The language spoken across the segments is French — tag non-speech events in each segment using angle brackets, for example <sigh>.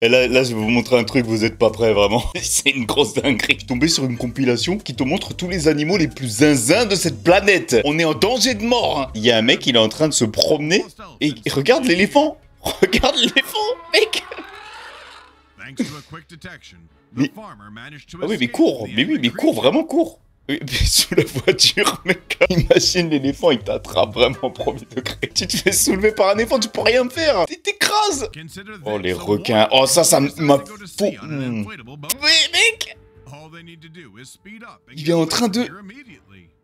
Et là, là, je vais vous montrer un truc, vous êtes pas prêts, vraiment. <laughs> C'est une grosse dinguerie. Je suis tombé sur une compilation qui te montre tous les animaux les plus zinzins de cette planète. On est en danger de mort. hein. Il y a un mec, il est en train de se promener et et regarde l'éléphant. <laughs> Regarde l'éléphant, mec. Mais- Ah oui, mais cours. Mais oui, mais cours, vraiment cours. Oui, mais <laughs> sous la voiture, mec. Imagine l'éléphant, il t'attrape vraiment premier degré. Tu te fais soulever par un éléphant, tu peux rien faire. Tu t'écrases. Oh les requins. Oh ça, ça m'a fou. Oui, mec. Il est en train de.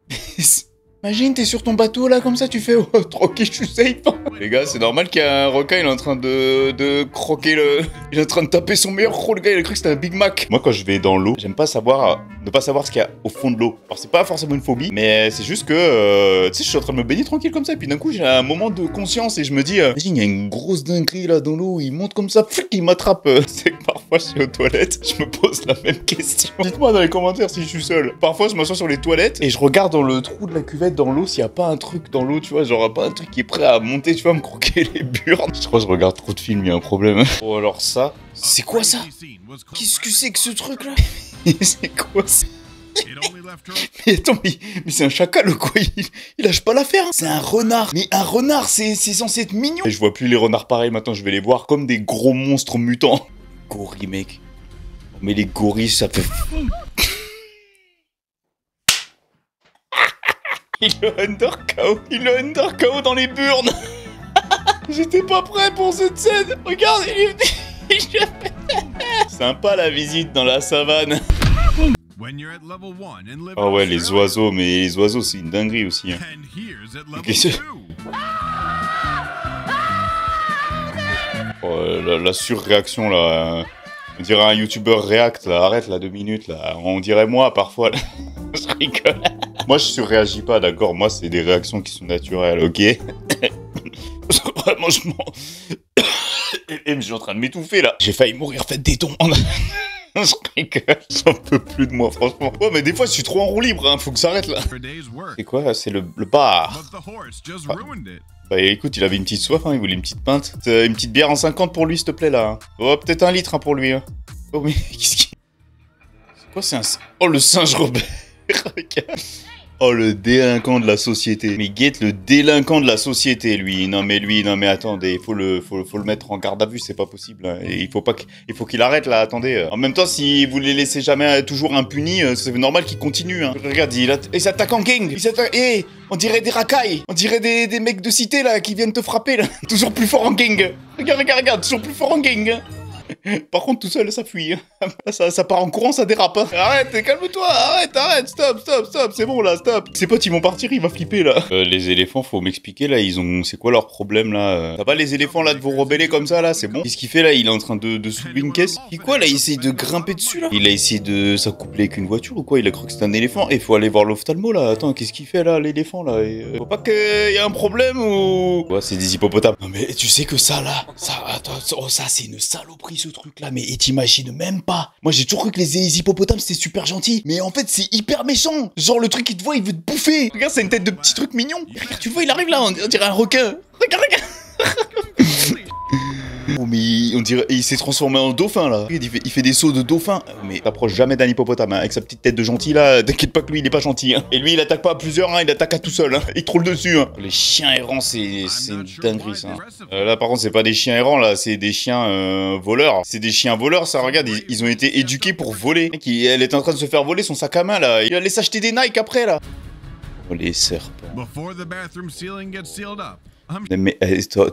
<laughs> Imagine, t'es sur ton bateau là, comme ça, tu fais oh, <laughs> tranquille, je suis safe. <laughs> Les gars, c'est normal qu'il y a un requin, il est en train de, de croquer le. <laughs> Il est en train de taper son meilleur croc, le gars, il a cru que c'était un Big Mac. Moi, quand je vais dans l'eau, j'aime pas savoir. Ne pas savoir ce qu'il y a au fond de l'eau. Alors, c'est pas forcément une phobie, mais c'est juste que. euh, tu sais, je suis en train de me baigner tranquille comme ça, et puis d'un coup, j'ai un moment de conscience et je me dis, euh, imagine, il y a une grosse dinguerie là dans l'eau, il monte comme ça, pfiou, il m'attrape. Euh, C'est que parfois, je suis aux toilettes, je me pose la même question. Dites-moi dans les commentaires si je suis seul. Parfois, je m'assois sur les toilettes et je regarde dans le trou de la cuvette dans l'eau s'il y a pas un truc dans l'eau, tu vois, genre pas un truc qui est prêt à monter, tu vois, me croquer les burnes. Je crois que je regarde trop de films, il y a un problème. <laughs> Oh, alors ça, c'est quoi ça? Qu'est-ce que c'est que ce truc là <laughs> C'est quoi ça? <laughs> Mais attends, mais, mais c'est un chacal quoi, il, lâche pas l'affaire. hein. C'est un renard. Mais un renard, c'est censé être mignon. Et je vois plus les renards pareils maintenant, je vais les voir comme des gros monstres mutants. Gorilles, mec. Mais les gorilles, ça fait. Il le under KO. Il le under KO dans les burnes. <laughs> J'étais pas prêt pour cette scène. Regarde, il est. <laughs> Sympa la visite dans la savane. Ah ouais, les oiseaux, mais les oiseaux, c'est une dinguerie aussi. hein. Que- Oh, la, la surréaction là. On dirait un youtubeur react là, arrête là deux minutes là. On dirait moi parfois. là. <laughs> je rigole. Moi je surréagis pas, d'accord. Moi c'est des réactions qui sont naturelles, ok? <coughs> Vraiment je m'en. <coughs> Et, et je suis en train de m'étouffer là. J'ai failli mourir, faites des dons. <laughs> je rigole, <laughs> j'en peux plus de moi franchement. Ouais mais des fois je suis trop en roue libre, hein. faut que ça arrête là. C'est quoi? C'est le, le bar. Bah écoute, il avait une petite soif, hein, il voulait une petite pinte. Euh, Une petite bière en 50 pour lui, s'il te plaît, là. hein. Oh, peut-être un litre hein, pour lui. hein. Oh, mais <laughs> qu'est-ce qui... C'est quoi, c'est un... Oh, le singe Robert Regarde. Oh, le délinquant de la société. Mais guette le délinquant de la société, lui. Non, mais lui, non, mais attendez, il faut le, faut, le mettre en garde à vue, c'est pas possible. hein. Il faut pas qu'- il faut qu'il arrête, là, attendez. En même temps, si vous les laissez jamais euh, toujours impunis, euh, c'est normal qu'il continue. Hein. Regarde, il, il s'attaque en gang. Il s'attaque... Eh, on dirait des racailles. On dirait des, des mecs de cité, là, qui viennent te frapper, là. <laughs> toujours plus fort en gang. Regarde, regarde, regarde, toujours plus fort en gang. <laughs> Par contre, tout seul, ça fuit. hein. <laughs> Ça, ça part en courant, ça dérape. hein. Arrête, calme-toi, arrête, arrête, stop, stop, stop, c'est bon là, stop. Ses potes, ils vont partir, il va flipper là. Euh, les éléphants, faut m'expliquer là, ils ont. C'est quoi leur problème là euh? Ça va les éléphants là de vous rebeller comme ça là, c'est bon? Qu'est-ce qu'il fait là? Il est en train de, de soulever une caisse? Il quoi là? Il essaye de grimper dessus là? Il a essayé de s'accoupler avec une voiture ou quoi? Il a cru que c'était un éléphant. Et faut aller voir l'ophtalmo là. Attends, qu'est-ce qu'il fait là, l'éléphant là? Et, euh, Faut pas qu'il y ait un problème ou? Ouais, c'est des hippopotames. Non mais tu sais que ça là, ça, attends, oh, ça c'est une saloperie ce truc là. Mais et t'imagines même pas. Moi j'ai toujours cru que les hippopotames c'était super gentil. Mais en fait c'est hyper méchant. Genre le truc il te voit, il veut te bouffer. Regarde, c'est une tête de petit truc mignon. Regarde, tu vois, il arrive là, on dirait un requin. Il s'est transformé en dauphin là. Il fait, des sauts de dauphin. Mais t'approches jamais d'un hippopotame hein. avec sa petite tête de gentil là. <laughs> T'inquiète pas que lui il est pas gentil. hein. Et lui il attaque pas à plusieurs, hein. il attaque à tout seul. hein. Il troule dessus. Les chiens errants c'est une dinguerie ça. Euh, là par contre c'est pas des chiens errants là, c'est des chiens euh, voleurs. C'est des chiens voleurs ça. Regarde ils, ont été éduqués pour voler. Elle est en train de se faire voler son sac à main là. Il allait s'acheter des Nike après là. Oh les serpents. I'm Mais, to-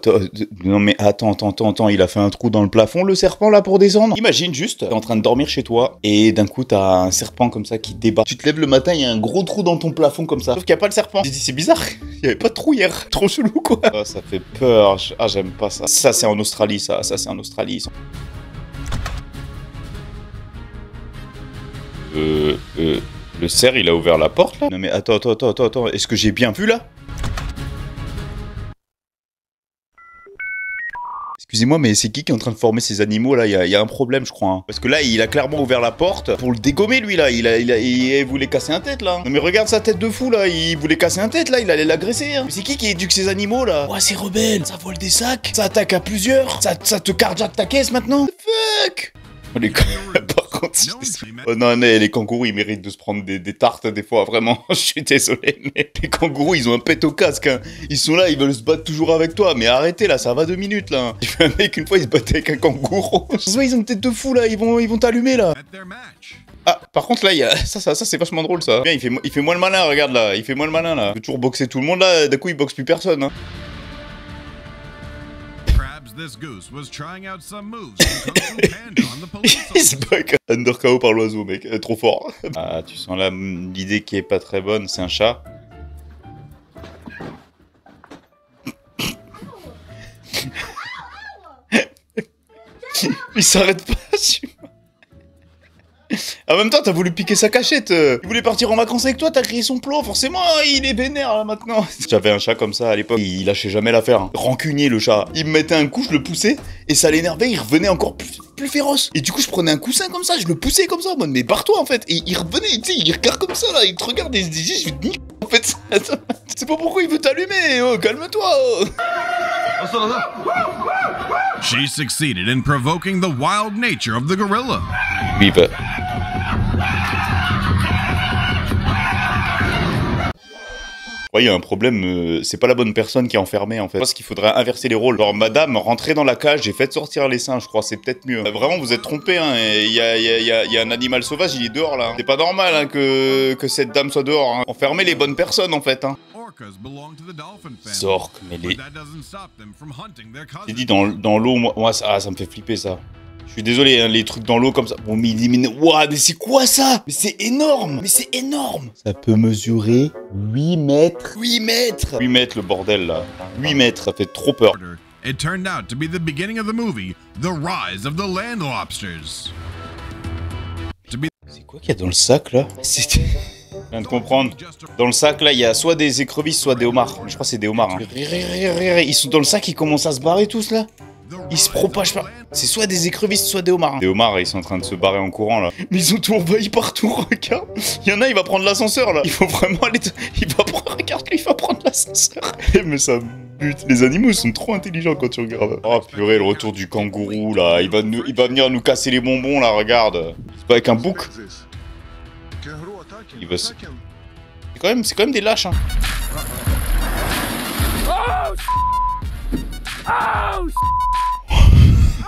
non mais attends, attends, attends, attends, il a fait un trou dans le plafond le serpent là pour descendre Imagine juste, t'es en train de dormir chez toi et d'un coup t'as un serpent comme ça qui débat. Tu te lèves le matin, il y a un gros trou dans ton plafond comme ça. Sauf qu'il n'y a pas le serpent. J'ai dit c'est bizarre, <laughs> il y avait pas de trou hier. Trop chelou quoi. Ah, ça fait peur, ah j'aime pas ça. Ça c'est en Australie ça, ça c'est en Australie. Euh, euh, le cerf il a ouvert la porte là Non mais attends, attends, attends, attends, attends, est-ce que j'ai bien vu là? Excusez-moi, mais c'est qui qui est en train de former ces animaux là? Il y, a- il y a un problème, je crois. hein. Parce que là, il a clairement ouvert la porte pour le dégommer, lui là. Il, a, il, a- il voulait casser un tête là. Non mais regarde sa tête de fou là. Il voulait casser un tête là. Il allait l'agresser. hein. Mais c'est qui qui éduque ces animaux là? Ouais, c'est rebelle. Ça vole des sacs. Ça attaque à plusieurs. Ça, ça te carjack ta caisse maintenant? Fuck? Oh, les <laughs> Oh non, mais les kangourous, ils méritent de se prendre des, des tartes des fois, vraiment. <laughs> Je suis désolé, mais les kangourous, ils ont un pet au casque. hein. Ils sont là, ils veulent se battre toujours avec toi. Mais arrêtez là, ça va deux minutes là. J'ai <laughs> vu un mec une fois, il se battait avec un kangourou. <laughs> Ils ont une tête de fou là, ils vont ils vont t'allumer là. Ah, par contre là, il y a... ça, ça, ça c'est vachement drôle ça. Bien, il fait, il fait moins le malin, regarde là. Il fait moins le malin là. Il veut toujours boxer tout le monde là. D'un coup, il boxe plus personne. Hein. This goose was trying out some moves <laughs> <laughs> Il se officer. bat avec un under KO par l'oiseau, mec. Euh, trop fort. <laughs> Ah, tu sens là, l'idée qui est pas très bonne, c'est un chat. Il s'arrête pas, celui-là. En même temps, t'as voulu piquer sa cachette. euh. Il voulait partir en vacances avec toi, t'as crié son plomb, forcément, il est vénère là maintenant. <laughs> J'avais un chat comme ça à l'époque, il lâchait jamais l'affaire. hein. Rancunier le chat. Il me mettait un coup, je le poussais, et ça l'énervait, il revenait encore plus, féroce. Et du coup, je prenais un coussin comme ça, je le poussais comme ça, en mode, mais barre-toi en fait. Et il revenait, tu sais, il regarde comme ça là, il te regarde et il se dit, je vais te fait. <laughs> C'est pas pourquoi il veut t'allumer, oh, calme-toi. oh. She succeeded in provoking the wild nature of the gorilla. Oui, Ouais, il y a un problème, euh, c'est pas la bonne personne qui est enfermée en fait. Je pense qu'il faudrait inverser les rôles. Genre, madame, rentrez dans la cage et faites sortir les seins, je crois, c'est peut-être mieux. Euh, vraiment, vous êtes trompés, hein. Il y a, il y, a, il y a- il y a un animal sauvage, il est dehors là. C'est pas normal hein, que, que cette dame soit dehors. Hein. Enfermez les bonnes personnes en fait. Hein. Orcas belong to the dolphin family. Zork, mais les. But that doesn't stop them from hunting their J'ai cousins. dit dans, dans l'eau, moi, moi, ça, ah, ça me fait flipper ça. Je suis désolé, hein, les trucs dans l'eau comme ça. Bon, mais il dit, mais ouah, mais c'est quoi ça? Mais c'est énorme Mais c'est énorme Ça peut mesurer 8 mètres. 8 mètres 8 mètres le bordel là. 8 mètres, ça fait trop peur. It turned out to be the beginning of the movie, The Rise of the Land Lobsters. C'est quoi qu'il y a dans le sac là? C'est. Je <laughs> viens de comprendre. Dans le sac là, il y a soit des écrevisses, soit des homards. Je crois que c'est des homards. hein. Ils sont dans le sac, ils commencent à se barrer tous là. Ils se propagent pas. C'est soit des écrevisses, soit des homards. Des homards, ils sont en train de se barrer en courant là. Mais ils ont tout envahi partout, <laughs> regarde. Il y en a, il va prendre l'ascenseur là. Il faut vraiment aller. <laughs> Il va prendre. Regarde, lui, il va prendre l'ascenseur. <laughs> Mais ça bute. Les animaux sont trop intelligents quand tu regardes. Oh purée, le retour du kangourou là. Il va, nous... il va venir nous casser les bonbons là, regarde. C'est pas avec un bouc. Il va se- C'est quand, même... c'est quand même des lâches hein.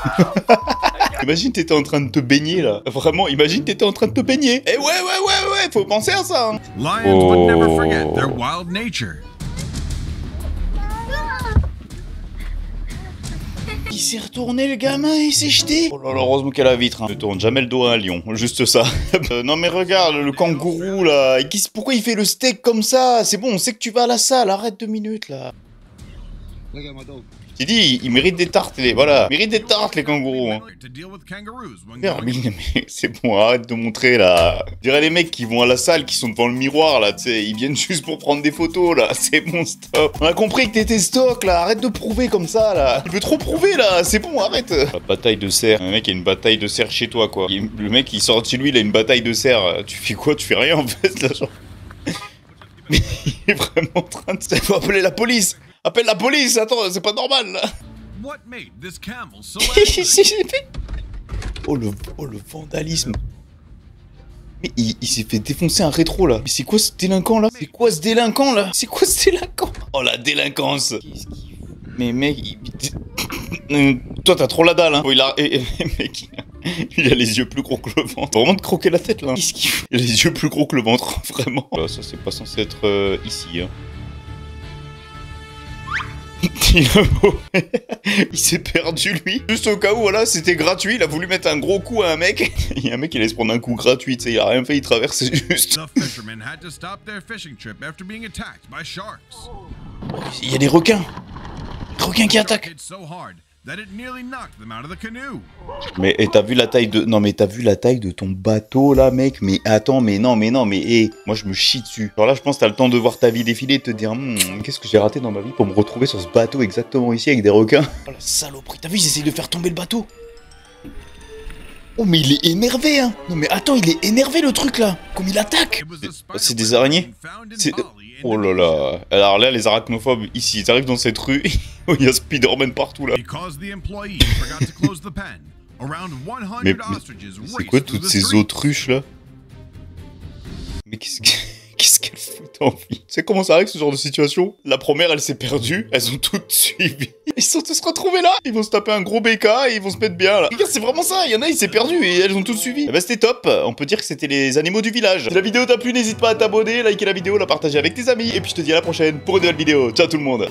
<laughs> Imagine t'étais en train de te baigner là. Vraiment, imagine t'étais en train de te baigner. Eh ouais, ouais, ouais, ouais, faut penser à ça. hein. Lions would never Oh. forget their wild nature. Il s'est retourné le gamin, il s'est jeté. Oh là là, heureusement qu'elle a la vitre. Hein. Ne tourne jamais le dos à un lion, <laughs> juste ça. Euh, <laughs> non mais regarde, le kangourou là. Pourquoi il fait le steak comme ça? C'est bon, on sait que tu vas à la salle, arrête deux minutes là. J'ai dit, il mérite des tartes, les... voilà. Il mérite des tartes les kangourous. Hein. Merde, <laughs> mais- c'est bon, arrête de montrer là. Je dirais les mecs qui vont à la salle, qui sont devant le miroir là, tu sais, ils viennent <laughs> juste pour prendre des photos là. <laughs> C'est bon, stop. On a compris que t'étais stock là, arrête de prouver comme ça là. Il veut trop prouver là, c'est bon, arrête. La bataille de cerfs. Un mec a une bataille de cerfs chez toi quoi. Il- Le mec il sort lui, il a une bataille de cerfs. Tu fais quoi? Tu fais rien en fait là, genre. Il est vraiment en train de. Faut appeler la police Appelle la police Attends, c'est pas normal là What made this camel so <laughs> angry? oh, le, oh le vandalisme. Mais il, il s'est fait défoncer un rétro là. Mais c'est quoi ce délinquant là? C'est quoi ce délinquant là? C'est quoi ce délinquant? Oh la délinquance Qu'est-ce qu'il fout? Mais mec, il... Hum, <coughs> toi t'as trop la dalle hein. Oh, il a... eh, eh, <laughs> mec, il a... les yeux plus gros que le ventre. Faut vraiment te croquer la tête là. Qu'est-ce qu'il fout? Il a les yeux plus gros que le ventre, <laughs> vraiment. Oh, ça c'est pas censé être euh, ici hein. <laughs> Il s'est perdu lui. Juste au cas où, voilà, c'était gratuit. Il a voulu mettre un gros coup à un mec. <laughs> Il y a un mec, il allait se prendre un coup gratuit. Tu sais, il a rien fait, il traverse juste. Il y a des requins. Des requins qui attaquent. Hit so hard, that it nearly knocked them out of the canoe. Mais t'as vu la taille de non mais t'as vu la taille de ton bateau là mec? Mais attends mais non mais non mais hé moi je me chie dessus. Alors là je pense que t'as le temps de voir ta vie défiler et de te dire Hmm, qu'est-ce que j'ai raté dans ma vie pour me retrouver sur ce bateau exactement ici avec des requins? Oh la saloperie t'as vu ils essayent de faire tomber le bateau? Oh mais il est énervé hein. Non mais attends il est énervé le truc là. Comme il attaque. C'est des araignées Oh là là. Alors là les arachnophobes ici ils arrivent dans cette rue. Où <laughs> il y a Spider-Man partout là. Because the employee forgot to close the pen, around 100 Mais- mais ostriches C'est raced quoi toutes ces autruches là? Mais qu'est-ce que- qu'elles foutent Tu sais comment ça arrive ce genre de situation? La première elle s'est perdue, elles ont toutes <laughs> suivi. Ils sont tous retrouvés là Ils vont se taper un gros BK et ils vont se mettre bien là. Regarde c'est vraiment ça, il y en a il s'est perdu et elles ont toutes suivi. Ben c'était top, on peut dire que c'était les animaux du village. Si la vidéo t'a plu n'hésite pas à t'abonner, liker la vidéo, la partager avec tes amis et puis je te dis à la prochaine pour une nouvelle vidéo. Ciao tout le monde